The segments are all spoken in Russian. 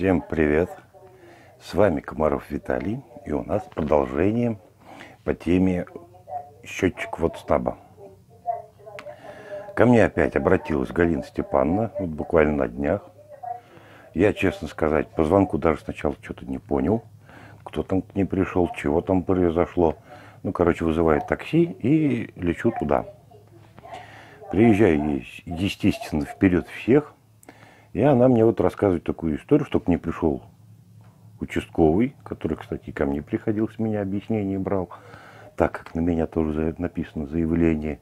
Всем привет! С вами Комаров Виталий, и у нас продолжение по теме счетчик WhatsApp. Ко мне опять обратилась Галина Степановна, вот буквально на днях. Я, честно сказать, по звонку даже сначала что-то не понял, кто там к ней пришел, чего там произошло. Ну, короче, вызывает такси и лечу туда. Приезжаю, естественно, вперед всех – и она мне вот рассказывает такую историю, что к ней пришел участковый, который, кстати, ко мне приходил, с меня объяснение брал, так как на меня тоже написано заявление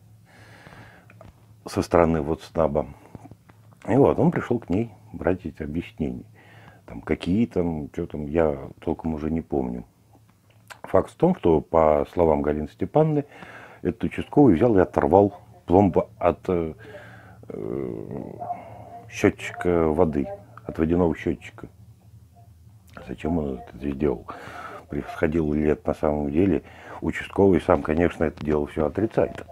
со стороны вот СНАБа. И вот он пришел к ней брать эти объяснения. Там какие там, что там, я толком уже не помню. Факт в том, что по словам Галины Степановны, этот участковый взял и оторвал пломбу от э, счетчика воды, от водяного счетчика. Зачем он это сделал? Происходило ли это на самом деле? Участковый сам, конечно, это дело все отрицает.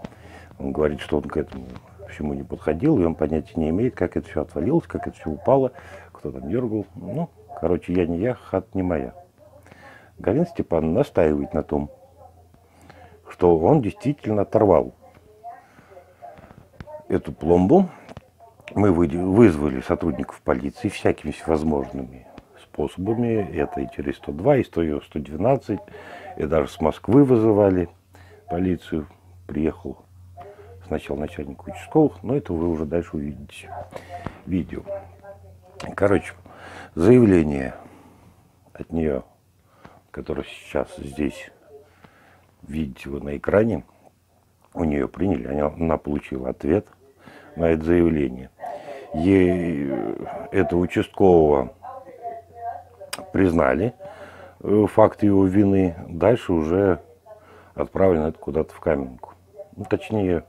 Он говорит, что он к этому всему не подходил, и он понятия не имеет, как это все отвалилось, как это все упало, кто там дергал. Ну, короче, я не я, хат не моя. Галина Степан настаивает на том, что он действительно оторвал эту пломбу мы вызвали сотрудников полиции всякими возможными способами. Это и через 102, и 100, 112, и даже с Москвы вызывали полицию. Приехал сначала начальник участковых, но это вы уже дальше увидите видео. Короче, заявление от нее, которое сейчас здесь видите вы на экране, у нее приняли, она получила ответ на это заявление ей этого участкового признали э, факт его вины, дальше уже отправлено это куда-то в Каменку. Ну, точнее,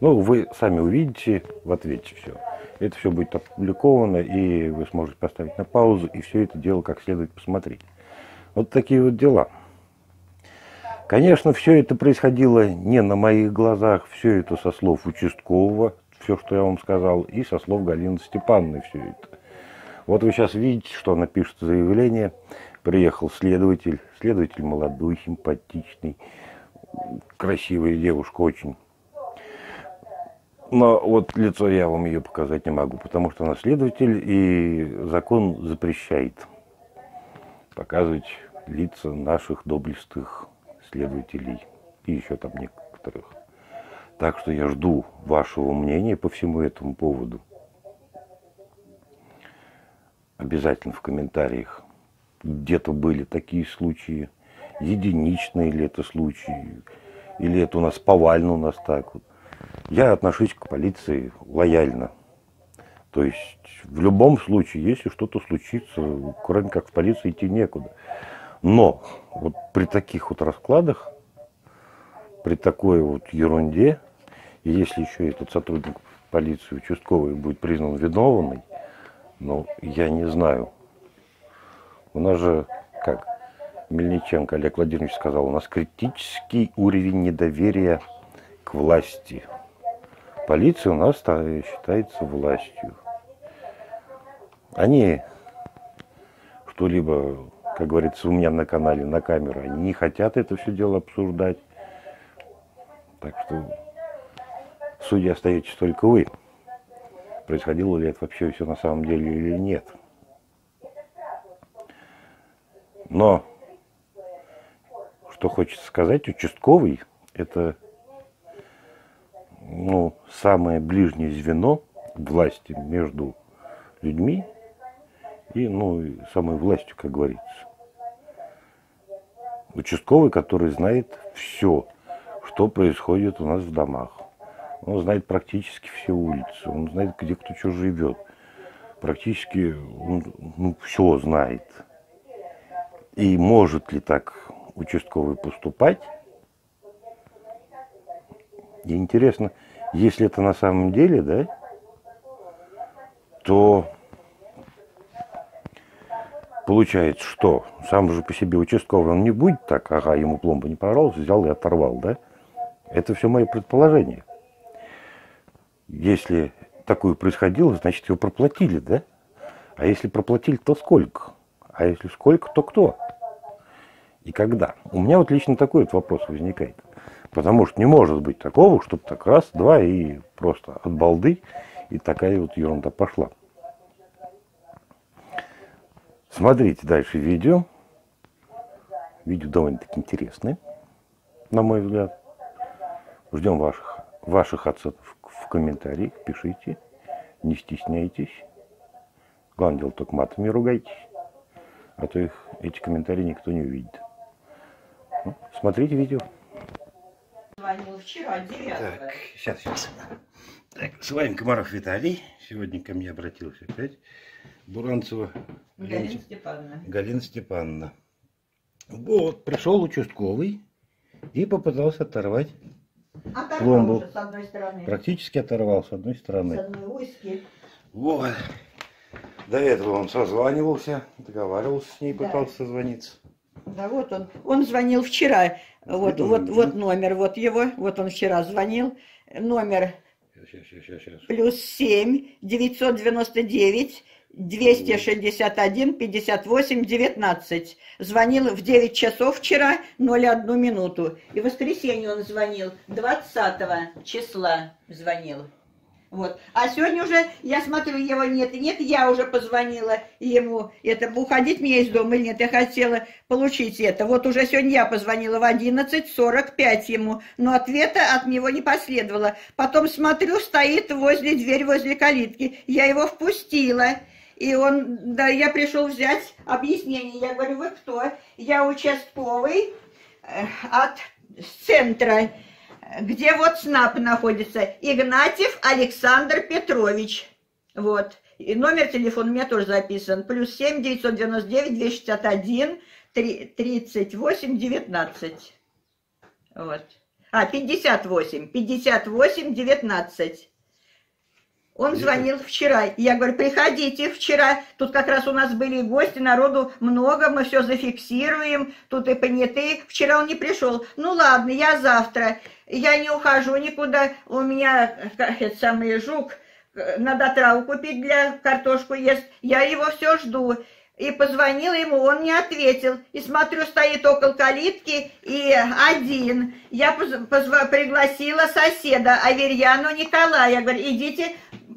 ну, вы сами увидите в ответе все. Это все будет опубликовано, и вы сможете поставить на паузу, и все это дело как следует посмотреть. Вот такие вот дела. Конечно, все это происходило не на моих глазах, все это со слов участкового, все, что я вам сказал, и со слов Галины Степановны все это. Вот вы сейчас видите, что она пишет заявление. Приехал следователь, следователь молодой, симпатичный, красивая девушка очень. Но вот лицо я вам ее показать не могу, потому что она следователь, и закон запрещает показывать лица наших доблестных следователей и еще там некоторых. Так что я жду вашего мнения по всему этому поводу. Обязательно в комментариях. Где-то были такие случаи, единичные ли это случаи, или это у нас повально у нас так вот. Я отношусь к полиции лояльно. То есть в любом случае, если что-то случится, кроме как в полицию идти некуда. Но вот при таких вот раскладах при такой вот ерунде, и если еще этот сотрудник полиции участковый будет признан виновным, ну, я не знаю. У нас же, как Мельниченко Олег Владимирович сказал, у нас критический уровень недоверия к власти. Полиция у нас считается властью. Они что-либо, как говорится, у меня на канале, на камеру, они не хотят это все дело обсуждать. Так что судья остаетесь только вы. Происходило ли это вообще все на самом деле или нет. Но, что хочется сказать, участковый – это ну, самое ближнее звено власти между людьми и ну, самой властью, как говорится. Участковый, который знает все что происходит у нас в домах. Он знает практически все улицы, он знает, где кто что живет. Практически он ну, все знает. И может ли так участковый поступать? И интересно, если это на самом деле, да, то получается, что сам же по себе участковый, он не будет так, ага, ему пломба не понравилась, взял и оторвал, да? Это все мои предположения. Если такое происходило, значит его проплатили, да? А если проплатили, то сколько? А если сколько, то кто? И когда? У меня вот лично такой вот вопрос возникает. Потому что не может быть такого, чтобы так раз, два и просто от балды и такая вот ерунда пошла. Смотрите дальше видео. Видео довольно-таки интересное, на мой взгляд. Ждем ваших, ваших отцов в комментариях, пишите, не стесняйтесь. Главное дело, только матами ругайтесь, а то их, эти комментарии никто не увидит. Ну, смотрите видео. Звонил вчера, 9 Так, сейчас, сейчас. Так, с вами Комаров Виталий. Сегодня ко мне обратился опять Буранцева Галина Степановна. Галина Степановна. Вот, пришел участковый и попытался оторвать, Оторвал Пломбу. уже с одной стороны. практически оторвал с одной С стороны. одной узки. Вот. До этого он созванивался, договаривался с ней, Да. пытался созвониться. Да вот он. Он звонил вчера. Вот, Видел, вот, видел. вот номер, вот его. Вот он вчера звонил. Номер Сейчас, сейчас, сейчас, сейчас. плюс 7 999 261 58 19. Звонил в 9 часов вчера, 01 минуту. И в воскресенье он звонил, 20 числа звонил. Вот. А сегодня уже, я смотрю, его нет и нет, я уже позвонила ему, это уходить мне из дома или нет, я хотела получить это. Вот уже сегодня я позвонила в 11.45 ему, но ответа от него не последовало. Потом смотрю, стоит возле двери, возле калитки. Я его впустила. И он, да, я пришел взять объяснение. Я говорю, вы кто? Я участковый э, от центра, где вот СНАП находится. Игнатьев Александр Петрович. Вот. И номер телефона у меня тоже записан. Плюс 7 999 261 38 19. Вот. А, 58. 58 19. Он звонил вчера. Я говорю, приходите вчера. Тут как раз у нас были гости, народу много, мы все зафиксируем. Тут и понятые. Вчера он не пришел. Ну ладно, я завтра. Я не ухожу никуда. У меня этот самый жук. э, Надо траву купить для картошку ест. Я его все жду. И позвонила ему, он не ответил. И смотрю, стоит около калитки и один. Я поз- позва- пригласила соседа, Аверьяну Николая. Я говорю, идите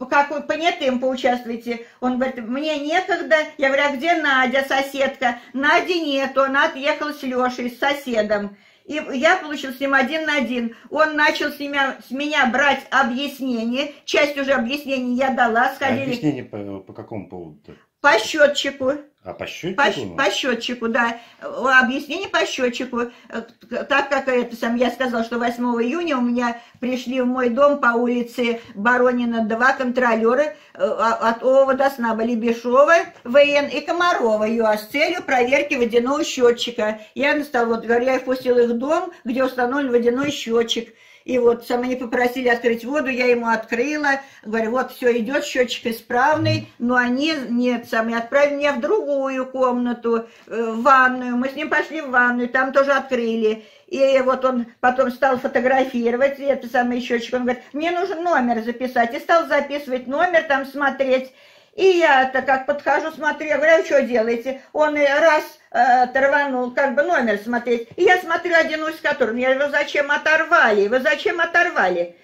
как вы понятым поучаствуйте. Он говорит, мне некогда. Я говорю, а где Надя, соседка? Нади нету, она отъехала с Лешей, с соседом. И я получил с ним один на один. Он начал с меня, с меня брать объяснение. Часть уже объяснений я дала, сходили Объяснение по, по какому поводу-то? по счетчику. А по счетчику? По, щ- по счетчику, да. Объяснение по счетчику. Э, Так как это сам я сказал, что 8 июня у меня пришли в мой дом по улице Баронина два контролера э, от ООО «Водоснаба» Лебешова, ВН и Комарова ЮА с целью проверки водяного счетчика. Я стал, вот говорю, я их пустил их в дом, где установлен водяной счетчик. И вот сами они попросили открыть воду, я ему открыла. Говорю, вот все идет, счетчик исправный. Но они, нет, сами отправили меня в другую комнату, э, в ванную. Мы с ним пошли в ванную, там тоже открыли. И вот он потом стал фотографировать это самый счетчик. Он говорит, мне нужен номер записать. И стал записывать номер, там смотреть. И я-то как подхожу, смотрю, я говорю, а что делаете? Он раз э, оторванул, как бы номер смотреть. И я смотрю один из которых. Я говорю, зачем оторвали? Вы зачем оторвали?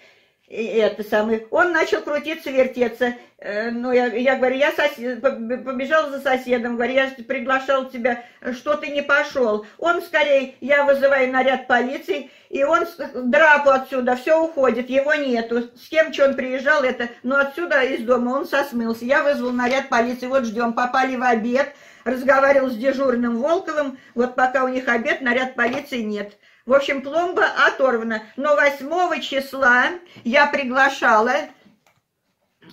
И это самое. Он начал крутиться, вертеться. Э, Ну, я, я говорю, я сосед, побежал за соседом, говорю, я приглашал тебя, что ты не пошел. Он скорее, я вызываю наряд полиции, и он драпу отсюда, все уходит, его нету. С кем что он приезжал, это, но отсюда из дома он сосмылся. Я вызвал наряд полиции, вот ждем, попали в обед, разговаривал с дежурным Волковым, вот пока у них обед, наряд полиции нет. В общем, пломба оторвана. Но 8 числа я приглашала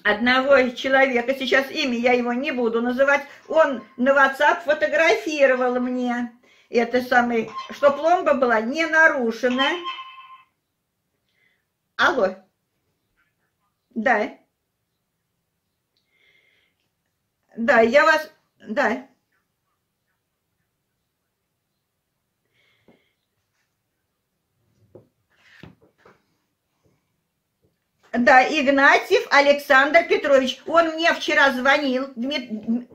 одного человека, сейчас имя я его не буду называть, он на WhatsApp фотографировал мне это самое, что пломба была не нарушена. Алло. Да. Да, я вас... Да. Да, Игнатьев Александр Петрович. Он мне вчера звонил. Дмит-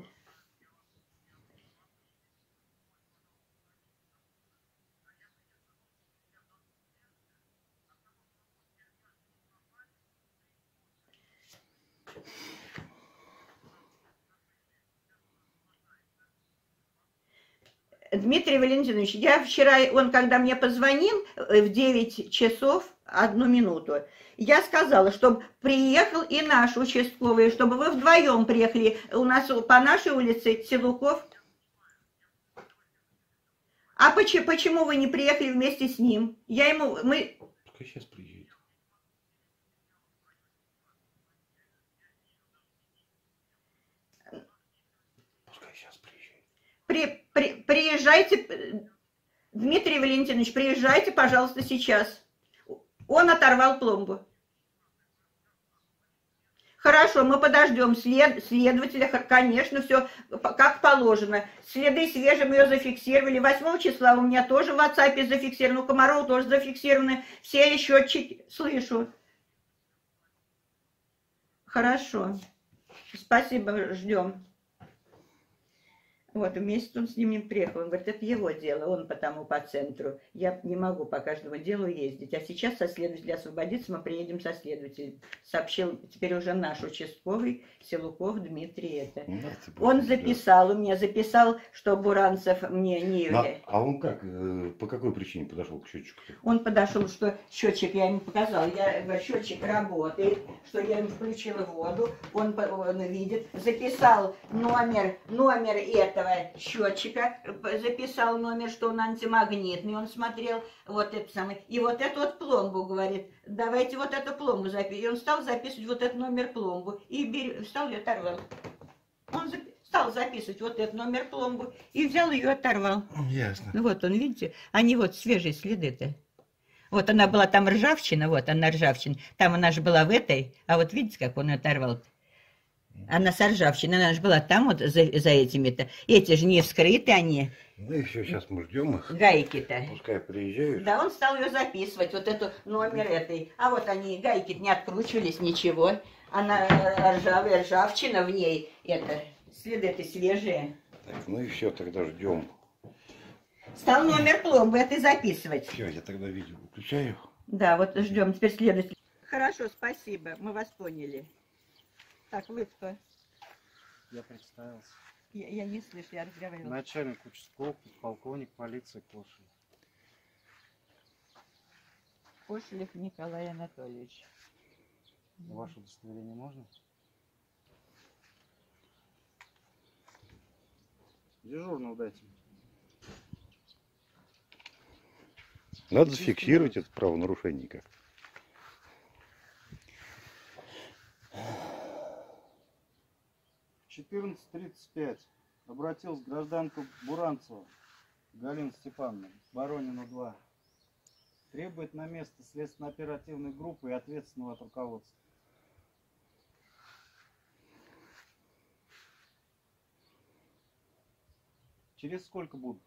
Дмитрий Валентинович, я вчера, он когда мне позвонил э, в 9 часов, одну минуту, я сказала, чтобы приехал и наш участковый, чтобы вы вдвоем приехали. У нас по нашей улице Силуков. А почему, почему вы не приехали вместе с ним? Я ему, мы, Пускай сейчас приедет. Пускай сейчас приезжает. при, при- приезжайте, Дмитрий Валентинович, приезжайте, пожалуйста, сейчас. Он оторвал пломбу. Хорошо, мы подождем след, следователя, конечно, все как положено. Следы свежим ее зафиксировали. 8 числа у меня тоже в WhatsApp зафиксировано, у Комарова тоже зафиксированы. Все счетчики, слышу. Хорошо. Спасибо, ждем. Вот, вместе он с ним не приехал. Он говорит, это его дело, он потому по центру. Я не могу по каждому делу ездить. А сейчас со следователя освободится, мы приедем со следователем. Сообщил теперь уже наш участковый Силуков Дмитрий это. Ну, Он да. записал, у меня записал, что Буранцев мне не... На- а он как, э, по какой причине подошел к счетчику? Он подошел, что счетчик я ему показал, я говорю, счетчик работает, что я ему включила воду, он, он видит, записал номер, номер этого счетчика, п- записал номер, что он антимагнитный, он смотрел вот это самое, и вот эту вот пломбу, говорит, давайте вот эту пломбу записывать, и он стал записывать вот этот номер пломбу, и бер- встал и оторвал. Он запи- стал записывать вот этот номер пломбу, и взял ее оторвал. Ясно. Ну вот он, видите, они вот свежие следы-то. Вот она была там ржавчина, вот она ржавчина. Там она же была в этой, а вот видите, как он ее оторвал. Она с ржавчиной, она же была там вот за, за этими-то. Эти же не вскрыты они, Ну и все, сейчас мы ждем их. гайки-то. Пускай приезжают. Да, он стал ее записывать, вот эту номер этой. А вот они, гайки не откручивались, ничего. Она ржавая, ржавчина в ней. Это, следы-то свежие. Так, ну и все, тогда ждем. Стал номер пломбы этой записывать. Все, я тогда видео выключаю. Да, вот ждем теперь следователя. Хорошо, спасибо, мы вас поняли. Так, вы кто? Я представился. Я, я не слышу, я разговаривала. Начальник участкового, полковник полиции Кошелев. Кошелев Николай Анатольевич. Ваше удостоверение можно? Дежурного дайте. Надо зафиксировать это правонарушение как-то. 14.35 обратилась к гражданку Буранцева Галину Степановна Баронину 2. Требует на место следственно-оперативной группы и ответственного от руководства. Через сколько будут?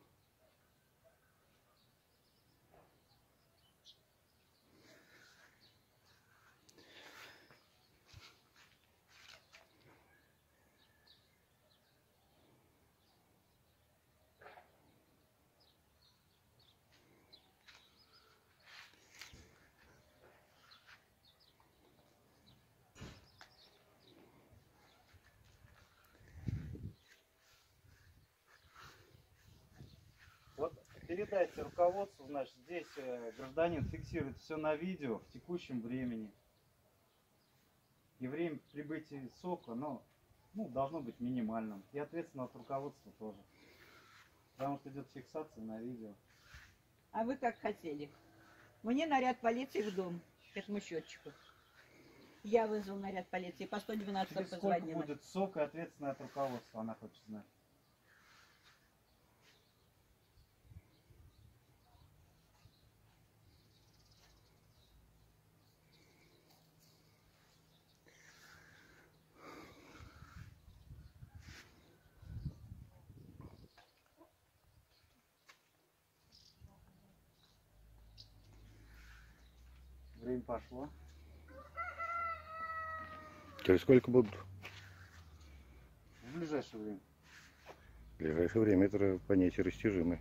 Передайте руководству, значит, здесь э, гражданин фиксирует все на видео в текущем времени. И время прибытия сока, ну, ну, должно быть минимальным. И ответственно от руководства тоже. Потому что идет фиксация на видео. А вы как хотели? Мне наряд полиции в дом, к этому счетчику. Я вызвал наряд полиции, по 112 Через сколько позвонила. будет сок и ответственное от руководства, она хочет знать. Время пошло. Через сколько будут? В ближайшее время. В ближайшее время это понятие растяжимое.